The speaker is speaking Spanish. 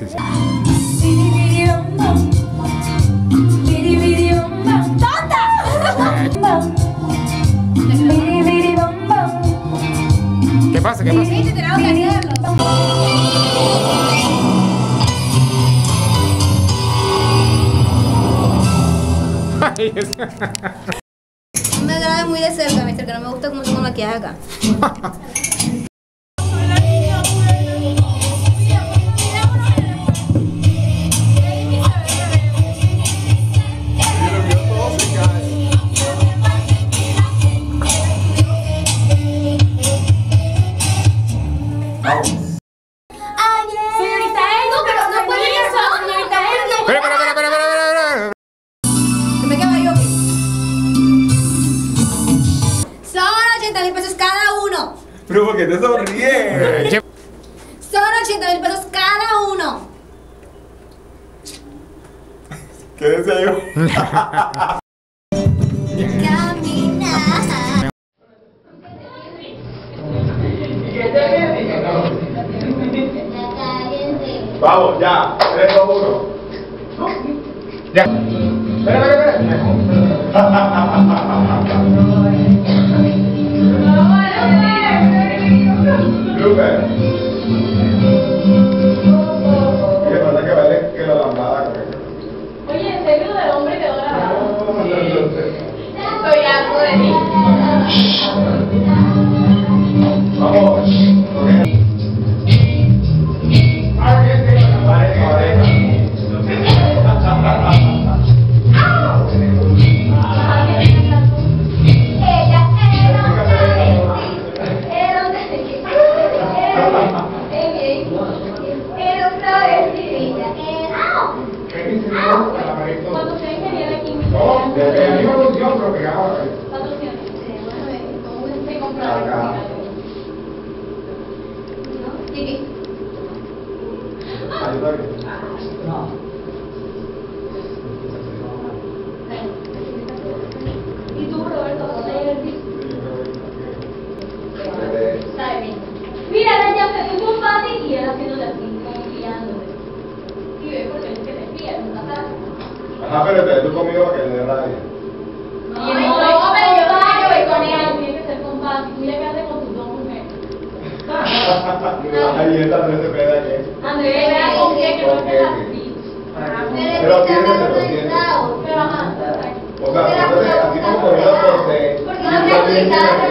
Sí, sí. ¿Qué pasa? ¿Qué pasa? No me grabes muy de cerca, mister, que no me gusta cómo tengo maquillaje acá. Señorita Ed, no, pero no puede eso, señorita Ed, no. Espera, espera, espera, espera, espera, espera. Que me quema yo. Son 80 mil pesos cada uno. Pero porque te sonríes. Son 80 mil pesos cada uno. ¿Qué decía Vamos, ya. 3, 2, 1. Ya. Espera, espera, espera. desde la misma posición, pero pegado a la compra Acá. Mira, la llave de un y él haciéndole así, confiándole. Y ve es que te fía, nunca sabes. Ajá, pero espera, tú conmigo para que le dé radio. No, no, no, pero yo yo voy con él, tiene que ser compadre. Mira que hace con tus dos mujeres. Ahí está, no se pega aquí. Andrés, vea con qué, que no es que así. Pero tiene que ser, lo tiene. Pero ajá, O sea, entonces, así como. ¿Por qué no me explicaste?